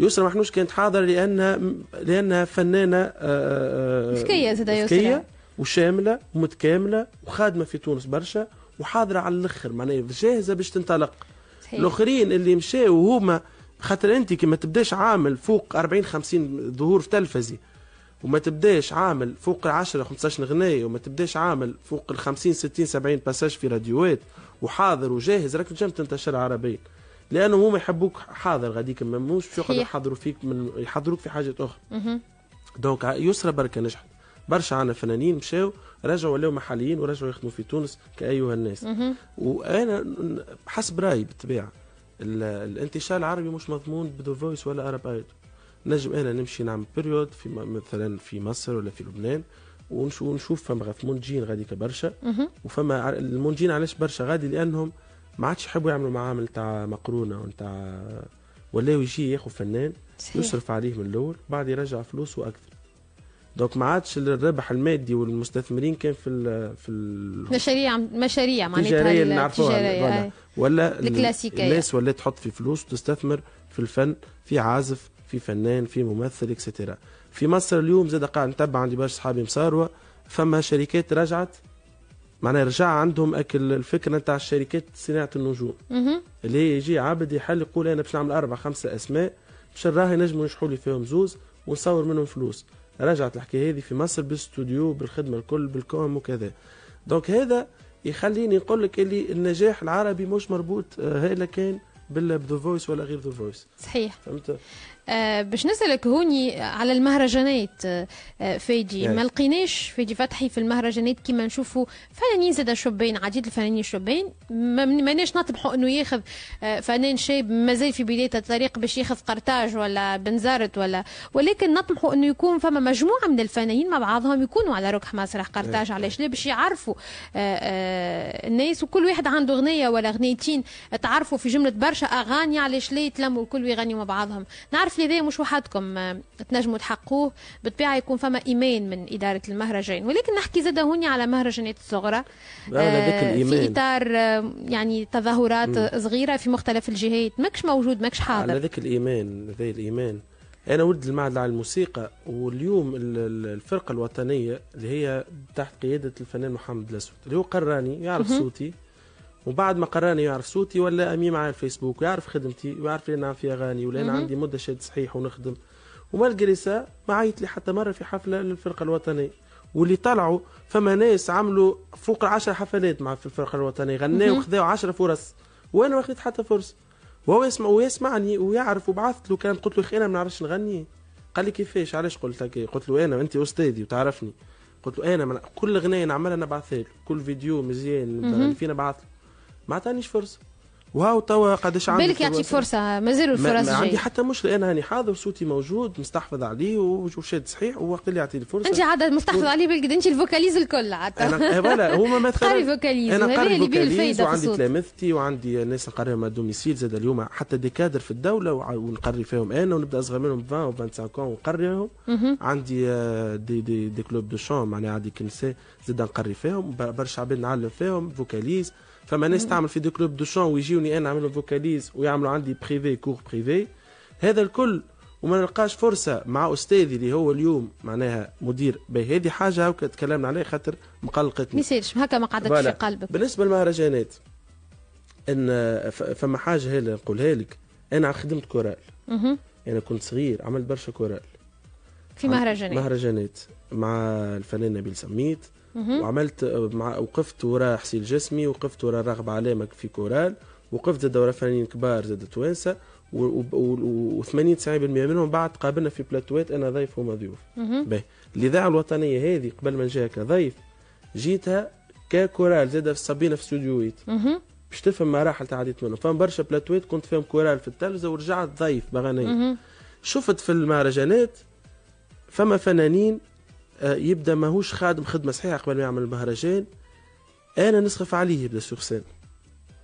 يسرى محنوش كانت حاضرة لانها لأنها فنانة آه، آه، ذكية زادا يسرى. ذكية وشاملة ومتكاملة وخادمة في تونس برشا وحاضرة على الأخر معناها جاهزة باش تنطلق صحيح. الآخرين اللي مشاو هما خاطر انت كي ما تبداش عامل فوق 40 50 ظهور في تلفزي وما تبداش عامل فوق 10 15 غناية وما تبداش عامل فوق ال 50 60 70 passages في راديوات وحاضر وجاهز راك تنجم تنتشر عربيا. لانهم هما يحبوك حاضر غاديك ما موش باش يقعدوا. يحضروا فيك من يحضروك في حاجات أخرى. donc يسرى بركة نجحت. برشا عنا فنانين مشاو رجعوا ولاو محليين ورجعوا يخدموا في تونس كأيها الناس. وأنا حسب رأيي بالطبيعة ال- الانتشار العربي مش مضمون ب The Voice ولا Arab Idol نجم أنا نمشي نعمل période في مثلا في مصر ولا في لبنان ونشوف فما غف منتجين غاديك برشا وفما المنتجين علاش برشا؟ غادي لأنهم ما عادش يحبوا يعملوا معامل تاع مقرونة ونتاع ولاو يجي ياخذ فنان. يصرف عليه من الأول بعد يرجع فلوسه أكثر donc ما عادش الربح المادي والمستثمرين كان في ال في ال مشاريع مشاريع معناتها التجاريه اللي نعرفوها ولا. ولا الكلاسيكية. الناس ولا تحط في فلوس وتستثمر في الفن في عازف في فنان في ممثل et cetera في مصر اليوم زاد قاعد نتبع عندي برشا صحابي مصاروة فما شركات رجعت معناها رجع عندهم أكل الفكرة نتاع الشركات صناعة النجوم. اللي هي يجي عبد يحل يقول أنا باش نعمل أربع خمسة أسماء باش نراهي نجموا يصحوا لي فيهم زوز ونصور منهم فلوس رجعت الحكاية هذه في مصر بالاستوديو بالخدمة الكل بال com وكذا. donc هذا يخليني نقول لك اللي النجاح العربي مش مربوط آه، هلا كان بال The Voice ولا غير The Voice. صحيح. فهمت؟ باش نسألك هوني على المهرجانات آه آه، يعني. ما لقيناش فادي فتحي في المهرجانات كيما نشوفوا فنانين زاد شابين عديد الفنانين الشابين ما ماناش نطمحوا انه ياخذ آه فنان شاب مازال في بداية الطريق باش ياخذ قرطاج ولا بنزرت ولا ولكن نطمحوا انه يكون فما مجموعة من الفنانين مع بعضهم يكونوا على ركح مسرح قرطاج. علاش لا؟ باش يعرفوا آه آه الناس. وكل واحد عنده أغنية ولا أغنيتين تعرفوا في جملة برشا أغاني علاش لا؟ يتلموا الكل ويغنيوا مع بعضهم. نعرف لذا مش وحدكم آه، تنجموا تحققوه. بالطبيعة يكون فما ايمان من إدارة المهرجان. ولكن نحكي زاد هوني على مهرجانات الصغرى آه، في. إطار آه، يعني تظاهرات صغيرة في مختلف الجهات. ماكش موجود ماكش على حاضر ذاك الايمان ذا الايمان أنا ولد المعهد العالي للموسيقى واليوم ال- ال- الفرقة الوطنية اللي هي تحت قيادة الفنان محمد الأسود اللي هو قراني يعرف صوتي. وبعد ما قراني يعرف صوتي ولا أمي على الفيسبوك ويعرف خدمتي ويعرف ان أنا في اغاني ولا أنا عندي مدة شاد صحيح ونخدم. وما سا ما عيط لي حتى مرة في حفلة للفرقة الوطنية. واللي طلعوا فما ناس عملوا فوق العشر حفلات مع في الفرقة الوطنية غناوا وخذاوا عشرة فرص. وأنا ما خذيت حتى فرصه وهو يسمع ويسمعني ويعرف وبعثت له كان قلت له أخي أنا ما نعرفش نغني. قال لي كيفاش؟ علاش قلت لك إيه؟ قلت له أنا أنت أستاذي وتعرفني. قلت له أنا من... كل أغنية نعملها نبعثها له. كل فيديو مزيان فيه نبعث له ما عطانيش فرصة. وهاو توا قداش عندي بالك يعطيك. فرصة مازالوا ما الفرص ما عندي حتى مشكلة. أنا هاني حاضر صوتي موجود مستحفظ عليه وشاد صحيح ووقت اللي يعطيني الفرصه أنت عاد مستحفظ عليه بالقد أنت ال vocalises الكل عاد. أنا إيه voilà. هما ما قاري vocalises. أنا قاري vocalises وعندي تلامذتي وعندي ناس نقريهم domicile زاد اليوم حتى des cadres في الدولة ونقري فيهم أنا ونبدأ أصغر منهم ب 20 و 25 كون ونقريهم. عندي آه، des des des clubs de chant معناها عندي كنساء. زاد نقري فيهم برشا عباد نعلم فيهم. vocalises فما ناس تعمل في des clubs de chant ويجيوني أنا نعمل vocalises ويعملوا عندي privé cours privés هذا الكل وما نلقاش فرصة مع أستاذي اللي هو اليوم معناها مدير. باهي هذه حاجة هاكا تكلمنا عليها خاطر مقلقتني. ما يصيرش هكا ما قعدتش في. قلبك. بالنسبة للمهرجانات إن فما حاجة هلا نقولها لك. أنا خدمت كورال. مهم. أنا كنت صغير عملت برشا كورال. في مهرجانات. مهرجانات مع الفنان نبيل سميت. وعملت مع وقفت ورا حسين الجسمي وقفت ورا راغب علامة في كورال وقفت زاد ورا فنانين كبار زاد توانسة و80 90% منهم بعد قابلنا في بلاتوات أنا ضيف وما ضيوف. باهي. الإذاعة الوطنية هذه قبل ما نجيها كضيف جيتها ككورال زاد في صبينا في استوديويت. باش تفهم مراحل تعديت منهم. فما برشا بلاتوات كنت فيهم كورال في التلفزة ورجعت ضيف بغنية. شفت في المهرجانات فما فنانين آه، يبدأ ماهوش خادم خدمة صحيحة قبل ما يعمل المهرجان أنا نسخف عليه يبدا sur scène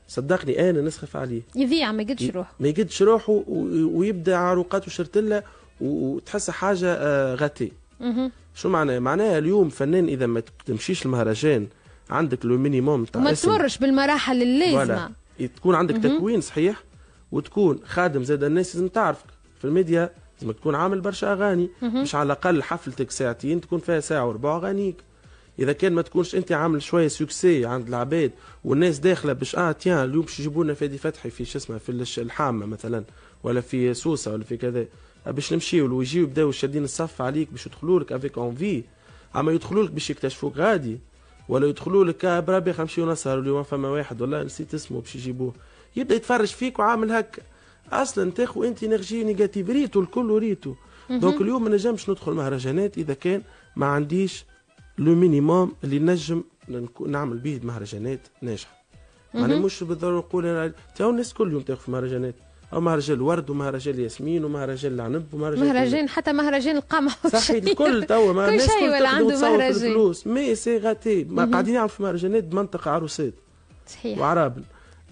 صدقني أنا نسخف عليه. يذيع ما يقدش يروح ما يقدش روحه ويبدأ عروقات وشرتله وتحس حاجة آه، raté. شو معناه؟ معناها اليوم فنان إذا ما تمشيش المهرجان عندك le minimum تاع اسم. تمرش بالمراحل اللازمة. تكون عندك تكوين صحيح وتكون خادم زاد الناس لازم تعرفك. في الميديا لازم تكون عامل برشا أغاني مش على الأقل حفلتك ساعتين تكون فيها ساعة وربع أغانيك. إذا كان ما تكونش أنت عامل شوية succès عند العباد والناس داخلة باش آه tiens اليوم باش يجيبوا لنا فادي فتحي في شو اسمه في الحامة مثلا ولا في سوسة ولا في كذا. باش نمشيو ويجيو يبداو شادين الصف عليك باش يدخلوا لك avec envie أما يدخلوا لك باش يكتشفوك غادي ولا يدخلوا لك آه، بربي نمشيو نسهر اليوم فما واحد ولا نسيت اسمه باش يجيبوه. يبدأ يتفرج فيك وعامل هكا. أصلا تاخو أنت énergie négative ريتو الكل ريتو. donc اليوم ما نجمش ندخل مهرجانات إذا كان ما عنديش le minimum اللي نجم نعمل به مهرجانات ناجحة. معناها مش بالضرورة نقول أنا تو الناس كل يوم تاخذ في مهرجانات. أو مهرجان الورد ومهرجان ياسمين ومهرجان العنب ومهرجان مهرجان حتى مهرجان القمح صحيح الكل توا ما كل الناس شيء كل ولا عنده مهرجان. الفلوس. mais c'est raté. ما قاعدين يعملوا في مهرجانات بمنطق عروسات. صحيح. وعرابل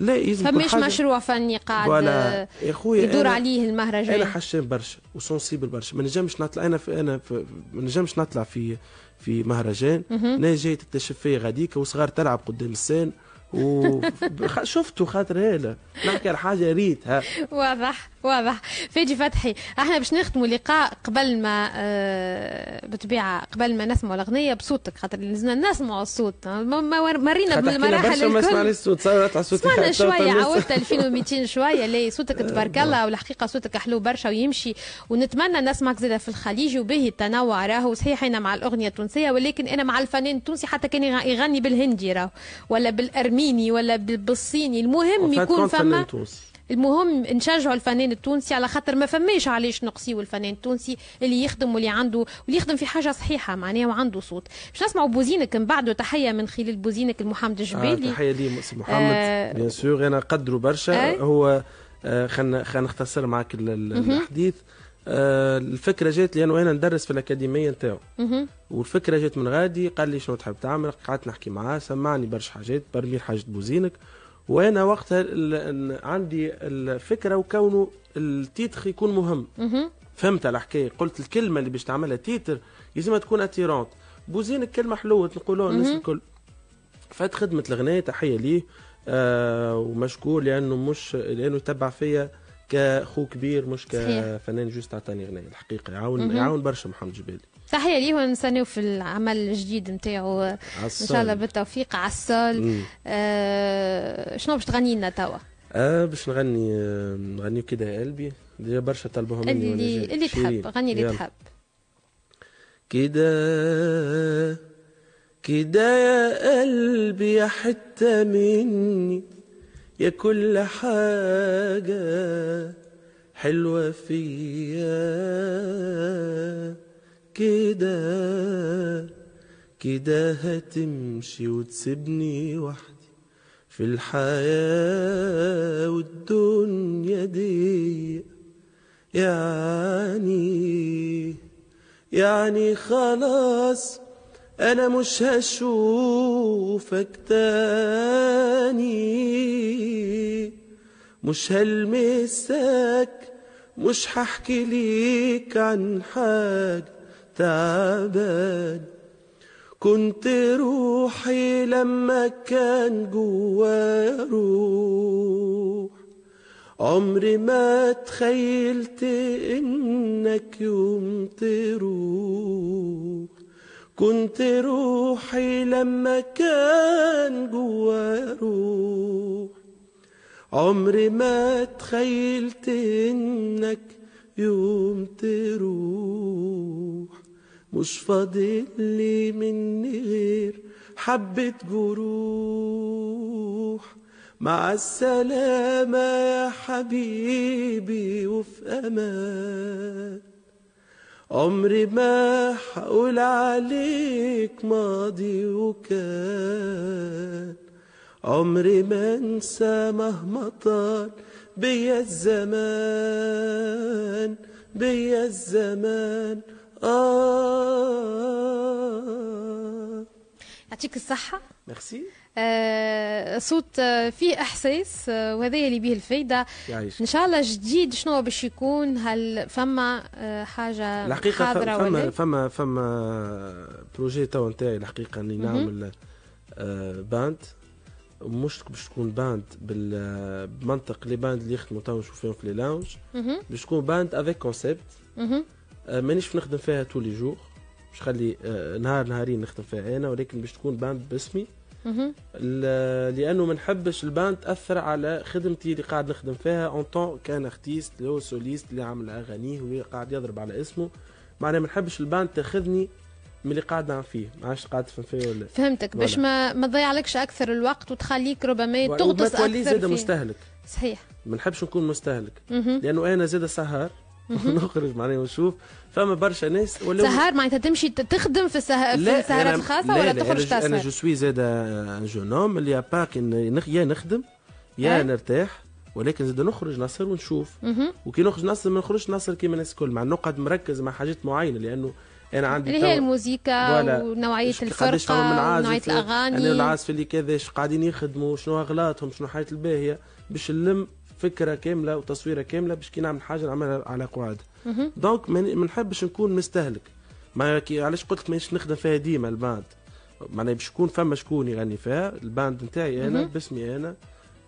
لا كل فماش مشروع فني قاعد voilà آه، يا خويا يدور أنا- عليه أنا المهرجان حشام برشا و sensible برشا. ما نجمش نطلع أنا في أنا في ما نجمش نطلع في في مهرجان. أنا جاي تكتشف فيا غاديك وصغار تلعب قدام ال scène وشفته خاطر هذا. نحكي على حاجة ريتها واضح. واضح. فادي فتحي. إحنا باش نختموا لقاء قبل ما آه، بالطبيعه قبل ما نسمعوا الأغنية بصوتك خاطر لازمنا نسمعوا الصوت. مرينا بالمراحل برشا ما سمعني الكل الصوت. صارت على صوتي سمعنا وطنست. عودت 2200 شوية لي صوتك تبارك الله والحقيقة صوتك حلو برشا ويمشي. ونتمنى نسمعك زادة في الخليج وباهي التنوع راهو. صحيح أنا مع الأغنية التونسية ولكن أنا مع الفنان التونسي حتى كان يغ- يغني بالهندي راهو ولا بالأرميني ولا بال- بالصيني. المهم يكون فما المهم نشجعوا الفنان التونسي على خاطر ما فماش علاش نقصيو الفنان التونسي اللي يخدم واللي عنده واللي يخدم في حاجة صحيحة معناها وعنده صوت. باش نسمعوا بوزينك من بعده تحيه من خلال بوزينك المحمد آه الجبالي تحية لي محمد. آه. bien sûr أنا نقدره برشا. أي. هو آه خلينا خلينا نختصر معك ال- ال- الحديث. آه الفكرة جات لأنه أنا ندرس في الأكاديمية نتاعو. والفكرة جات من غادي قال لي شنو تحب تعمل قعدت نحكي معاه سمعني برشا حاجات parmi les حاجة بوزينك. وأنا وقتها ال- عندي الفكرة وكونه ال titre يكون مهم. فهمت الحكاية؟ قلت الكلمة اللي باش تعملها titre لازمها تكون attirante بوزينك كلمه حلوة نقولوها الناس الكل. فات خدمة الغنايه تحية ليه. آه ومشكور لأنه مش لأنه يتبع فيا كخو كبير مش. كفنان juste عطاني غنايه الحقيقة يعاون يعاون برشا محمد جبالي. تحيه ليه ونستناو في العمل الجديد نتاعو إن شاء الله بالتوفيق عسال مم. آه شنو باش تغني لنا توا آه باش نغني آه نغني كده يا قلبي دي برشا طلبوها مني اللي. اللي. تحب غني اللي. تحب كده كده يا قلبي يا حتة مني يا كل حاجة حلوة فيا كده كده هتمشي وتسيبني وحدي في الحياة والدنيا دي. يعني يعني خلاص أنا مش هشوفك تاني مش هلمسك مش هحكي ليك عن حاجة تعبان كنت روحي لما كان جوايا روح. عمري ما تخيلت إنك يوم تروح كنت روحي لما كان جوايا روح. عمري ما تخيلت إنك يوم تروح مش فاضل لي مني غير حبة جروح. مع السلامة يا حبيبي وفي أمان. عمري ما حقول عليك ماضي وكان. عمري ما انسى مهما طال بيا الزمان بيا الزمان. آه. يعطيك الصحة. ميرسي. آه صوت آه فيه إحساس آه وهذا اللي به الفايدة. يعيش. إن شاء الله جديد شنو باش يكون؟ هل فما آه حاجة الحقيقة حاضره فما ولا؟ فما فما projet توا نتاعي الحقيقة إني نعمل آه، band مش باش تكون band بمنطق les bands اللي يخدموا توا نشوف فيهم في les lounges. باش تكون band avec concept. مانيش نخدم فيها tous les jours. باش خلي آه، نهار نهارين نخدم فيها أنا ولكن باش تكون band باسمي. لأنه ما نحبش ال band تأثر على خدمتي اللي قاعد نخدم فيها en tant qu'artiste اللي هو soliste اللي عامل أغانيه واللي قاعد يضرب على اسمه. معناها ما نحبش ال band تاخذني من اللي قاعد نعمل فيه. ما عادش قاعد تفهم فيه ولا فهمتك. باش. ما ما تضيعلكش أكثر الوقت وتخليك ربما تغطس تولي أكثر زاد. مستهلك. صحيح. ما نحبش نكون مستهلك. لأنه أنا زاد سهر نخرج معناها ونشوف فما برشا ناس ولاو سهر معناتها تمشي تخدم في, السه... في السهرات الخاصه لا ولا لا تخرج أنا, تسهر جو سوي زاد ان جون هوم اللي اباك نخ... يا نخدم يا أي. نرتاح ولكن زاد نخرج نصر ونشوف. وكي نخرج نصر ما نخرجش نصر كيما الناس الكل مع نقعد مركز مع حاجات معينة لأنه أنا عندي اللي هي الموسيقى. ونوعية الفرقة ونوعية أنا الاغاني والعازف اللي كيفاش قاعدين يخدموا شنو أغلاطهم شنو حاجة الباهية باش نلم فكرة كاملة وتصويرة كاملة باش كي نعمل حاجة نعملها على قواعد. donc ما نحبش نكون مستهلك. ما كي علاش قلت مانيش نخدم فيها ديما ال band. معناها باش يكون فما شكون يغني فيها ال band نتاعي أنا باسمي أنا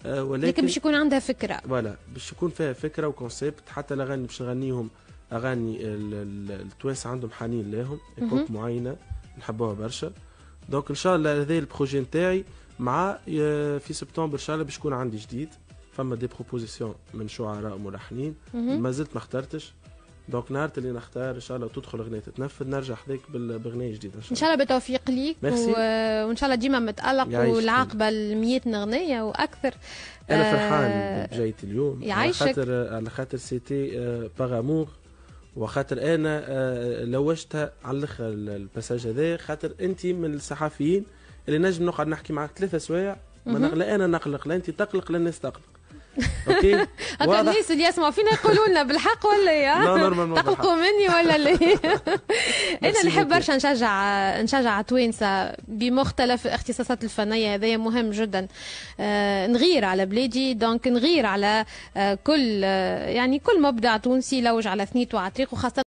آه ولكن لكن باش يكون عندها فكرة. voilà باش يكون فيها فكرة و concept حتى الاغاني باش نغنيهم أغاني ال- ال- التوانسة عندهم حنين لهم époque معينة نحبوها برشا. donc إن شاء الله هذا ال projet نتاعي مع ي- في سبتمبر إن شاء الله باش يكون عندي جديد. فما des propositions من شعراء ملحنين. ما زلت ما اخترتش. donc نهار اللي نختار إن شاء الله تدخل أغنية تتنفذ نرجع حذاك بال- بأغنية جديدة إن شاء إن الله. شاء الله بالتوفيق ليك. و... وإن شاء الله ديما متألق. والعاقبة ل 100 أغنية وأكثر. أنا آه، فرحان بجايتي اليوم. على يعيشك. خاطر على خاطر c'était par amour وخاطر أنا آه، لوجتها على الأخر ال passage هذا. خاطر أنت من الصحفيين اللي نجم نقعد نحكي معك ثلاثة سوايع. ما نق- لا أنا نقلق لا أنت تقلق لا الناس تقلق OK؟ هكا واضح. الناس اللي يسمعوا فينا يقولوا لنا بالحق ولا يا لا normal مو بالحق. تقلقوا مني ولا لا؟ أنا نحب. برشا نشجع نشجع توانسه بمختلف الاختصاصات الفنية. هذايا مهم جدا. آه، نغير على بلادي donc نغير على آه، كل آه، يعني كل مبدع تونسي لوج على ثنيته على طريقه خاصه